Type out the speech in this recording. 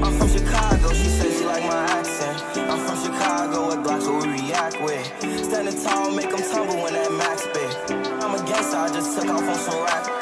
I'm from Chicago, she says she like my accent. I'm from Chicago, What blocks who we react with. Standing tall, make them tumble when that max spit. I'm a gangster, I just took off on some rap.